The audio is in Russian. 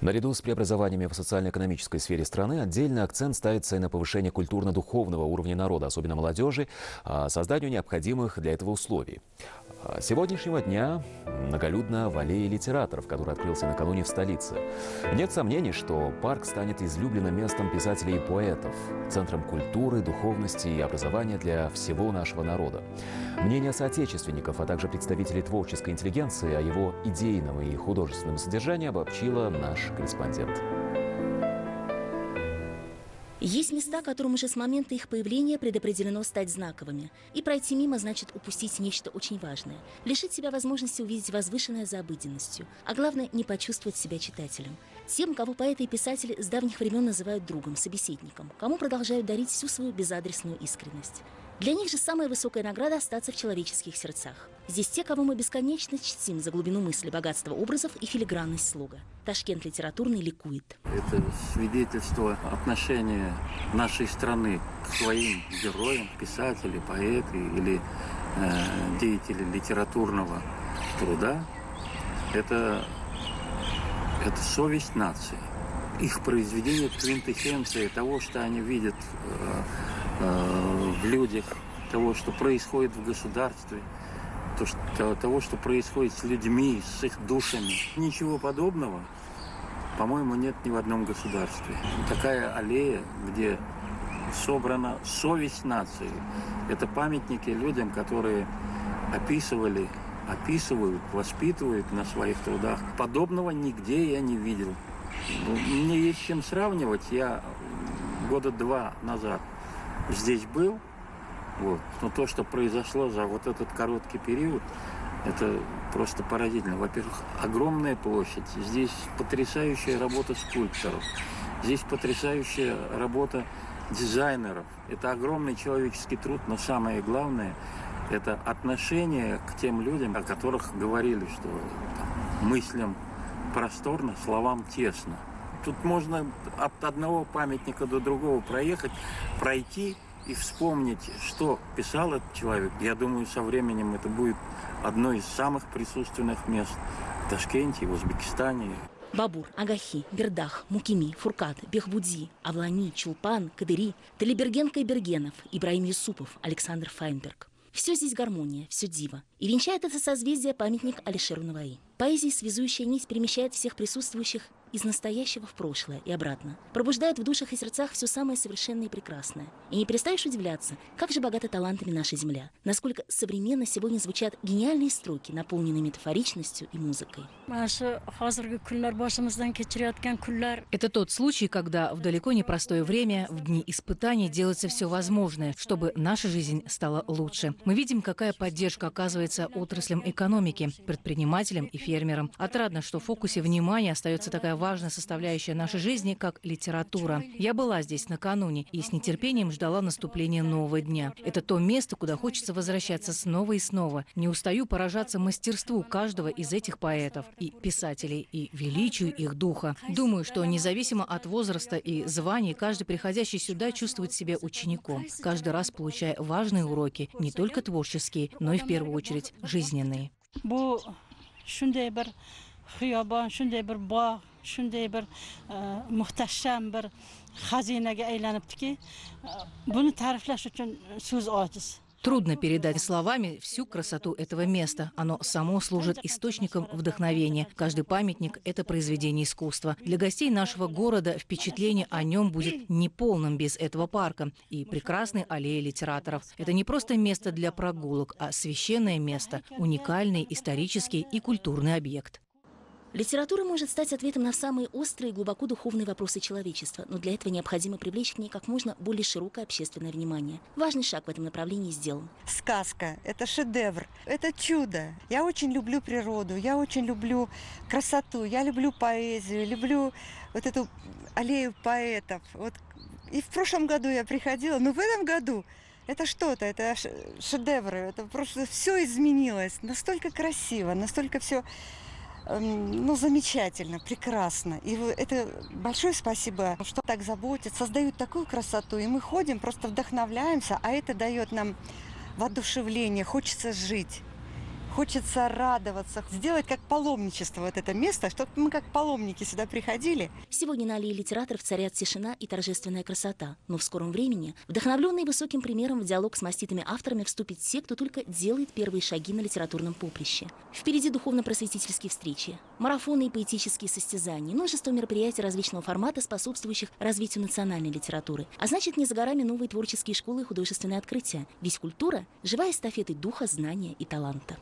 Наряду с преобразованиями в социально-экономической сфере страны отдельный акцент ставится и на повышение культурно-духовного уровня народа, особенно молодежи, а созданию необходимых для этого условий. А сегодняшнего дня многолюдно в аллее литераторов, который открылся накануне в столице. Нет сомнений, что парк станет излюбленным местом писателей и поэтов, центром культуры, духовности и образования для всего нашего народа. Мнение соотечественников, а также представителей творческой интеллигенции о его идейном и художественном содержании обобщила наш корреспондент. Есть места, которым уже с момента их появления предопределено стать знаковыми. И пройти мимо значит упустить нечто очень важное. Лишить себя возможности увидеть возвышенное за обыденностью. А главное, не почувствовать себя читателем. Тем, кого поэты и писатели с давних времен называют другом, собеседником. Кому продолжают дарить всю свою безадресную искренность. Для них же самая высокая награда – остаться в человеческих сердцах. Здесь те, кого мы бесконечно чтим за глубину мысли, богатство образов и филигранность слога. Ташкент литературный ликует. Это свидетельство отношения нашей страны к своим героям, писатели, поэты или э, деятели литературного труда. Это, это совесть нации. Их произведение – квинтэссенция того, что они видят э, Э, людях, того, что происходит в государстве, то, что, того, что происходит с людьми, с их душами. Ничего подобного, по-моему, нет ни в одном государстве. Такая аллея, где собрана совесть нации. Это памятники людям, которые описывали, описывают, воспитывают на своих трудах. Подобного нигде я не видел. Ну, мне есть чем сравнивать. Я года два назад здесь был. Вот. Но то, что произошло за вот этот короткий период, это просто поразительно. Во-первых, огромная площадь. Здесь потрясающая работа скульпторов. Здесь потрясающая работа дизайнеров. Это огромный человеческий труд, но самое главное – это отношение к тем людям, о которых говорили, что мыслям просторно, словам тесно. Тут можно от одного памятника до другого проехать, пройти и вспомнить, что писал этот человек. Я думаю, со временем это будет одно из самых присутственных мест в Ташкенте, в Узбекистане. Бабур, Агахи, Бердах, Мукими, Фуркат, Бехбудзи, Авлани, Чулпан, Кадыри, Талибергенко и Бергенов, Ибраим Юсупов, Александр Файнберг. Все здесь гармония, все диво. И венчает это созвездие памятник Алишеру Наваи. Поэзия, связующая нить, перемещает всех присутствующих из настоящего в прошлое и обратно. Пробуждает в душах и сердцах все самое совершенное и прекрасное. И не перестаешь удивляться, как же богата талантами наша земля. Насколько современно сегодня звучат гениальные строки, наполненные метафоричностью и музыкой. Это тот случай, когда в далеко непростое время, в дни испытаний, делается все возможное, чтобы наша жизнь стала лучше. Мы видим, какая поддержка оказывается отраслям экономики, предпринимателям и фермерам. Отрадно, что в фокусе внимания остается такая важная составляющая нашей жизни, как литература. Я была здесь накануне и с нетерпением ждала наступления нового дня. Это то место, куда хочется возвращаться снова и снова. Не устаю поражаться мастерству каждого из этих поэтов и писателей и величию их духа. Думаю, что независимо от возраста и званий, каждый приходящий сюда чувствует себя учеником, каждый раз получая важные уроки, не только творческие, но и в первую очередь жизненные. shunday bir xiyobon shunday shunday bir muhtasham bir xazinaga aylanibdiki buni ta'riflash uchun so'z ojiz Трудно передать словами всю красоту этого места. Оно само служит источником вдохновения. Каждый памятник – это произведение искусства. Для гостей нашего города впечатление о нем будет неполным без этого парка и прекрасной аллеи литераторов. Это не просто место для прогулок, а священное место, уникальный исторический и культурный объект. Литература может стать ответом на самые острые и глубоко духовные вопросы человечества, но для этого необходимо привлечь к ней как можно более широкое общественное внимание. Важный шаг в этом направлении сделан. Сказка – это шедевр, это чудо. Я очень люблю природу, я очень люблю красоту, я люблю поэзию, люблю вот эту аллею поэтов. Вот и в прошлом году я приходила, но в этом году это что-то, это шедевры, это просто все изменилось. Настолько красиво, настолько все ну, замечательно, прекрасно. И это большое спасибо, что так заботят, создают такую красоту. И мы ходим, просто вдохновляемся, а это дает нам воодушевление, хочется жить. Хочется радоваться, сделать как паломничество вот это место, чтобы мы как паломники сюда приходили. Сегодня на аллее литераторов царят тишина и торжественная красота. Но в скором времени, вдохновленные высоким примером, в диалог с маститыми авторами вступит те, кто только делает первые шаги на литературном поприще. Впереди духовно-просветительские встречи, марафоны и поэтические состязания, множество мероприятий различного формата, способствующих развитию национальной литературы. А значит, не за горами новые творческие школы и художественные открытия. Ведь культура – живая эстафета духа, знания и таланта.